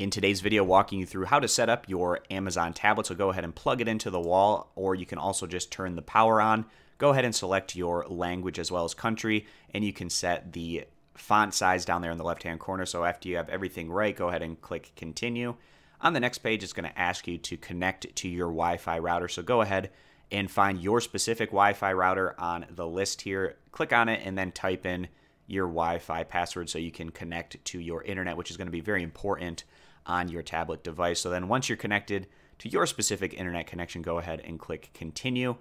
in today's video walking you through how to set up your Amazon tablet. So go ahead and plug it into the wall, or you can also just turn the power on. Go ahead and select your language as well as country, and you can set the font size down there in the left-hand corner. So after you have everything right, go ahead and click continue. On the next page, it's going to ask you to connect to your Wi-Fi router. So go ahead and find your specific Wi-Fi router on the list here. Click on it and then type in your Wi-Fi password so you can connect to your internet, which is going to be very important on your tablet device. So then once you're connected to your specific internet connection, go ahead and click continue.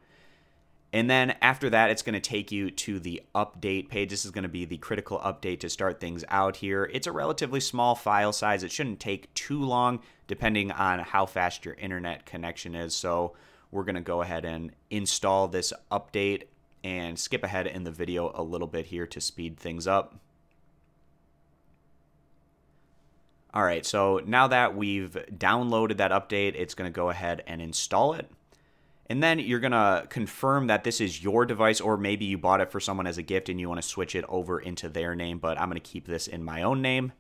And then after that, it's going to take you to the update page. This is going to be the critical update to start things out here. It's a relatively small file size. It shouldn't take too long depending on how fast your internet connection is. So we're going to go ahead and install this update and skip ahead in the video a little bit here to speed things up. All right, so now that we've downloaded that update, it's going to go ahead and install it. And then you're going to confirm that this is your device, or maybe you bought it for someone as a gift and you want to switch it over into their name, but I'm going to keep this in my own name.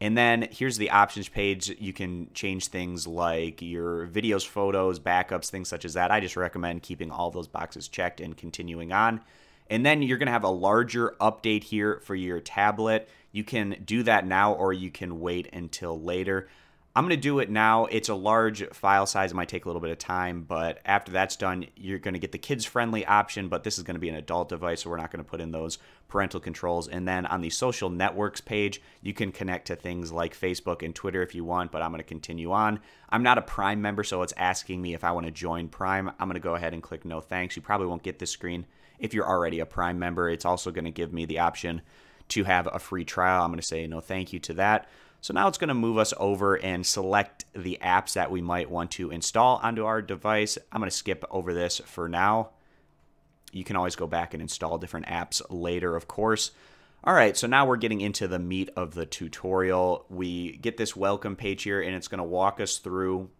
And then here's the options page. You can change things like your videos, photos, backups, things such as that. I just recommend keeping all those boxes checked and continuing on. And then you're going to have a larger update here for your tablet. You can do that now or you can wait until later. I'm going to do it now. It's a large file size. It might take a little bit of time, but after that's done, you're going to get the kids friendly option, but this is going to be an adult device, so we're not going to put in those parental controls. And then on the social networks page, you can connect to things like Facebook and Twitter if you want, but I'm going to continue on. I'm not a Prime member, so it's asking me if I want to join Prime. I'm going to go ahead and click no thanks. You probably won't get this screen if you're already a Prime member. It's also going to give me the option to have a free trial. I'm going to say no thank you to that. So now it's going to move us over and select the apps that we might want to install onto our device. I'm going to skip over this for now. You can always go back and install different apps later, of course. All right, so now we're getting into the meat of the tutorial. We get this welcome page here, and it's going to walk us through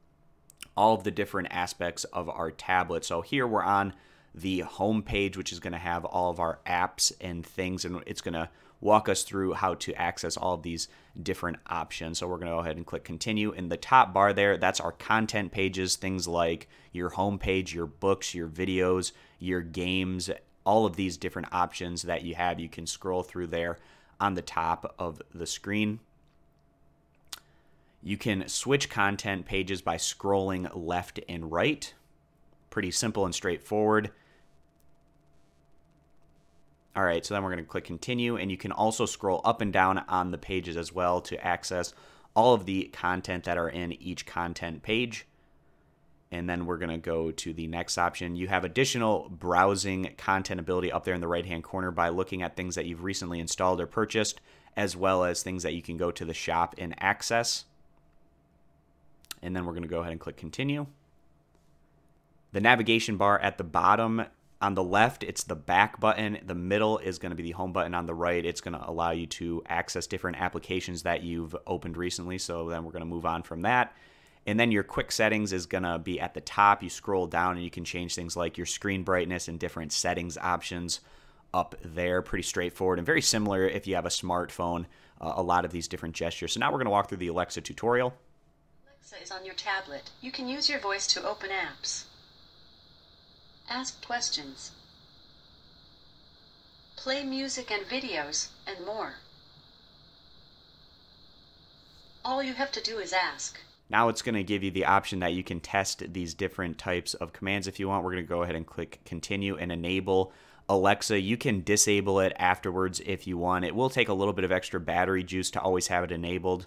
all of the different aspects of our tablet. So here we're on the home page, which is going to have all of our apps and things, and it's going to walk us through how to access all of these different options. So we're going to go ahead and click continue. In the top bar there, that's our content pages, things like your home page, your books, your videos, your games, all of these different options that you have. You can scroll through there on the top of the screen. You can switch content pages by scrolling left and right. Pretty simple and straightforward. All right, so then we're going to click continue, and you can also scroll up and down on the pages as well to access all of the content that are in each content page. And then we're going to go to the next option. You have additional browsing content ability up there in the right hand corner by looking at things that you've recently installed or purchased, as well as things that you can go to the shop and access. And then we're going to go ahead and click continue. The navigation bar at the bottom on the left, it's the back button. The middle is going to be the home button. On the right, it's going to allow you to access different applications that you've opened recently. So then we're going to move on from that. And then your quick settings is going to be at the top. You scroll down and you can change things like your screen brightness and different settings options up there. Pretty straightforward and very similar if you have a smartphone, uh, a lot of these different gestures. So now we're going to walk through the Alexa tutorial. Alexa is on your tablet. You can use your voice to open apps. Ask questions. Play music and videos, and more. All you have to do is ask. Now it's going to give you the option that you can test these different types of commands if you want. We're going to go ahead and click continue and enable Alexa. You can disable it afterwards if you want. It will take a little bit of extra battery juice to always have it enabled.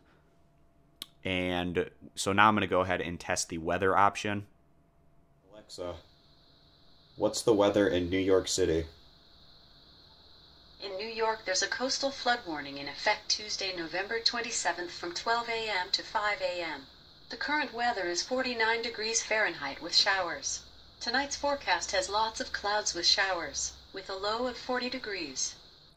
And so now I'm going to go ahead and test the weather option. Alexa, What's the weather in New York City? In New York, there's a coastal flood warning in effect Tuesday, November 27th from 12 a.m. to 5 a.m. The current weather is 49 degrees Fahrenheit with showers. Tonight's forecast has lots of clouds with showers, with a low of 40 degrees.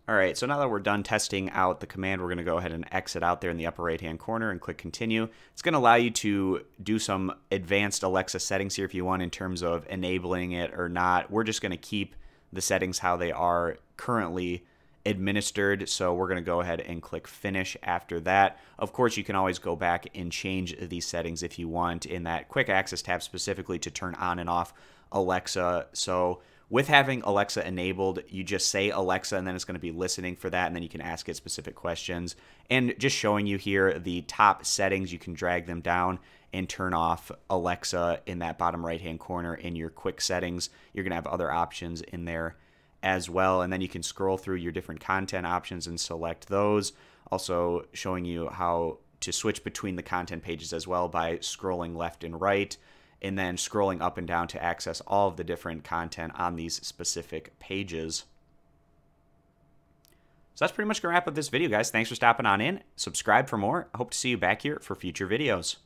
All right, so now that we're done testing out the command, we're going to go ahead and exit out there in the upper right-hand corner and click continue. It's going to allow you to do some advanced Alexa settings here if you want in terms of enabling it or not. We're just going to keep the settings how they are currently administered. So we're going to go ahead and click finish after that. Of course, you can always go back and change these settings if you want in that quick access tab specifically to turn on and off Alexa. So with having Alexa enabled, you just say Alexa and then it's going to be listening for that and then you can ask it specific questions. And just showing you here the top settings, you can drag them down and turn off Alexa in that bottom right hand corner in your quick settings. You're going to have other options in there as well. And then you can scroll through your different content options and select those. Also, showing you how to switch between the content pages as well by scrolling left and right, and then scrolling up and down to access all of the different content on these specific pages. So that's pretty much going to wrap up this video, guys. Thanks for stopping on in. Subscribe for more. I hope to see you back here for future videos.